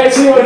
爱奇艺会